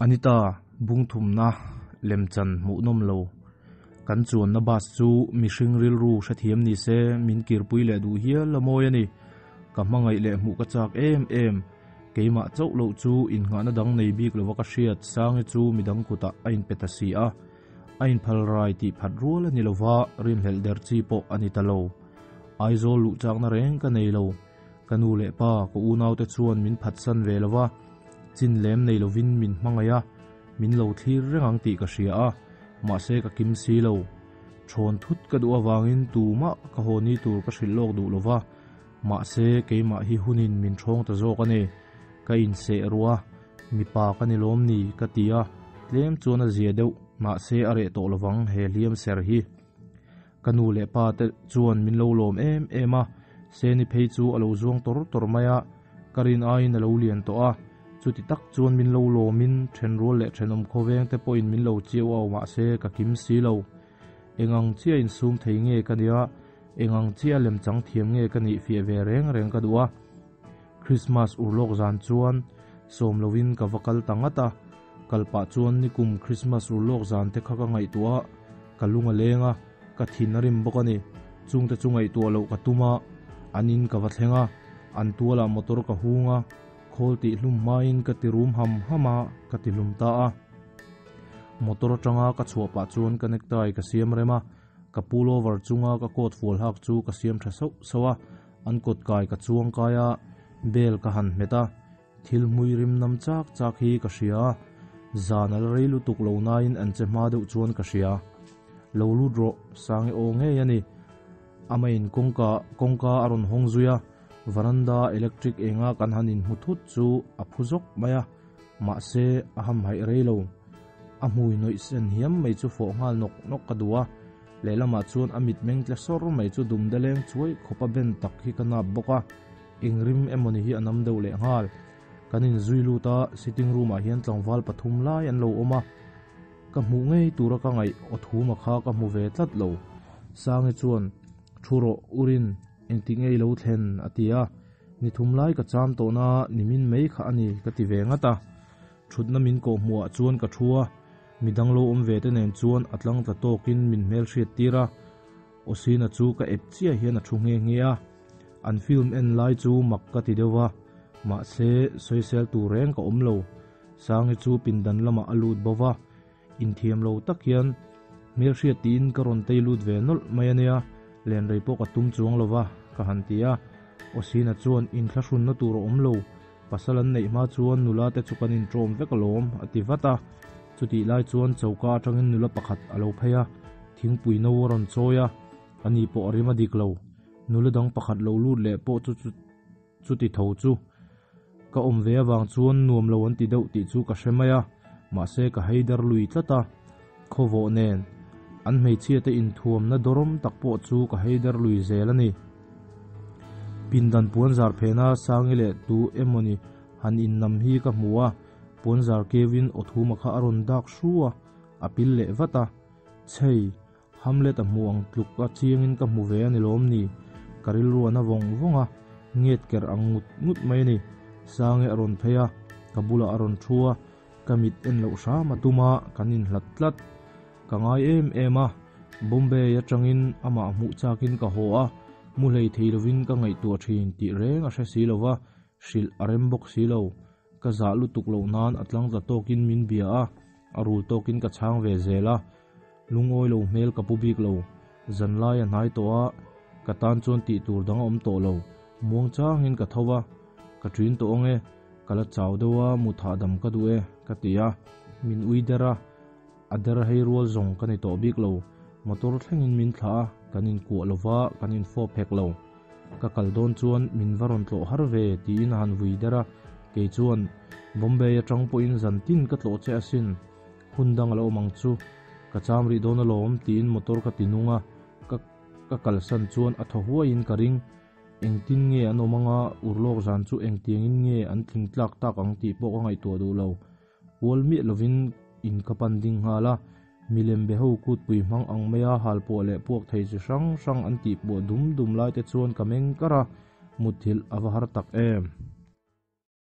anita bungthum na lemchan mu nom lo. Kan chuan na bas chu mihring ril ru hra thiam ni se, min kirpui le du hial la ani. Ka mangai le mu ka chak em em. Keima chau lo chu in nga na dang nei bik lo ka hriat sang e chu midang kuta ain petasi a. Ain phal rai ti phat rual ani lova rim hel der chi po ani ta lo aizo lu chak na reng ka nei lo. Kanu le pa ko u nau te chuan min phat san ve lova chin lem nei lovin min hmangaya min lo thlir rengang ti ka hria a. Ma se ka kim si lo. Chon thut ka du awangin tu ma ka ho ni tur ka hril lok du lova ma se ke ma hi hunin min thong ta zo ka ne. Ka in se ruwa mi pa ka ni lom ni ka tia lem chuan a zia deuh ma se are to lovang he liam ser hi. Kanu le pa te chuan min lo lom em em a. Se ni phei chu alo zuang tor tor maya karin ain alo lian to a. chu ti tak chuan min lo lo, min then rol le then om khoveng te point min lo chiu aw ma se ka kim si lo. Engang chia in sum thei nge ka nia, engang chia lem chang thiam nge ka ni fi ve reng reng ka duwa christmas urlok zan chuan, som lovin ka vakal tangata. Kalpa chuan nikum christmas urlok zan te kha ka ngai tua kalunga lenga, ka thinarim bokani chung te chungai tua lo ka tuma anin ka vathenga, an tuala motor ka hunga khol ti hlum main ka ti room ham hama ka ti lum ta a. Motor tanga ka chhuwa pa chuan connect ai ka siam rema ka pull over chunga ka kot full hak chu ka siam tha so sowa an kot kai ka chuang kaya bel ka han meta thil mui rim nam chak chak hi ka hria zanal reilu tuk lo na in an che ma deuh chuan ka hria lo lu dro sang e o nge yani amain kongka kongka aron hongzuya varanda electric enga kan hanin muthut chu a phuzok maya. Ma se aham hai reilo a mui noi sen hiam mai chu fo ngal nok nok kadua. Lelama chuan amit meng tle sor mai chu dum deleng chuai khopa ben tak hi kana boka ingrim emoni hi anam deuh le ngal. Kanin zuilu ta sitting room a hian tlangwal pathum lai an lo oma. Ka mu ngei tura ka ngai othuma kha ka mu ve tlat lo. Sange chuan, thuro urin en engti ngei lo thlen atia ni thum lai ka cham to na, nimin mei kha ani, ka ti venga ta. Thut na min ko hmuah chuan ka thua. Midang lo om ve te nen chuan, atlang ta tokin min mel hriat tira. Osina chu ka ep chia hian a thu nge nge a. An film en lai chu mak ka ti dewa. Ma se social tu reng ka om lo. Sangi e chu pindan lama alut bowa in thiam lo tak hian, mel hriat tin ka ron tei lut ve nol mai ania. Len rei po ka tum chuang lova kahantia. Osina chuan intla hrunna tur a awm lo pasalan neih hma chuan nula te chukanin tawm vek a lawm a ti vata. Chutih lai chuan choka atangin nula pakhat a lo pheia thingpui no a rawn chawi a ni pawh a rim a dik lo nula dang pakhat lo lut leh pawh chu chu ti tho chu ka awm ve avang chuan nuam lo an ti deuh tih chu ka hremai a mahse ka heider lui tlata. Khawvawh nen. An hmeichhia te inthuamna dawram tak pawh chu ka heider lui zel ani pindan puanzar phena sangile tu emoni han in nam hi ka hmuwa puanzar kevin othuma kha aron dak shuwa apil le vata chei hamlet a muang tluk a chiangin ka hmu ve ani lom ni karil ruana vong vonga nget ker angut ngut mai ni sange aron pheya kabula aron thua kamit en lo sha matuma kanin hlat tlat kangai em ema bombay atangin ama mu chakin ka ho a mu lei theilovin ka ngai tu thin ti reng a hre si lova sil arem bok si lo. Ka za lu tuk lo nan atlang za tokin min bia a arul tokin ka chang ve zela lungoi lo mel ka pubik lo. Zan lai a nai to a, ka tan chon ti tur dang om to lo. Muang chang in ka thowa ka trin to nge kala chaw dewa mu tha dam ka duwe e ka tia min uidera adar hei rual zong ka ni to bik lo. motor thlengin min thla kanin ku alova kanin fo phek lo ka kaldon chuan min varon tlo har ve ti in han vui dera ke chuan bombay atang po in zan tin ka tlo che asin hundang lo mang chu ka cham ri don lom tin motor ka tinunga ka ka kalsan chuan atho huwa in ka ring eng tin nge anomanga urlok zan chu eng tiang in nge an thing tlak tak ang ti pawk ngai to do lo wol mi lovin in kapan ding hala มิเลมเบฮูกูดปุยมังอังเมียฮัลปัวเล่พวกไทยจะช่างช่างอันตีปัวดุมดุมไล่เตชวนกัมเองกระมุดทิลอวหารตักเอม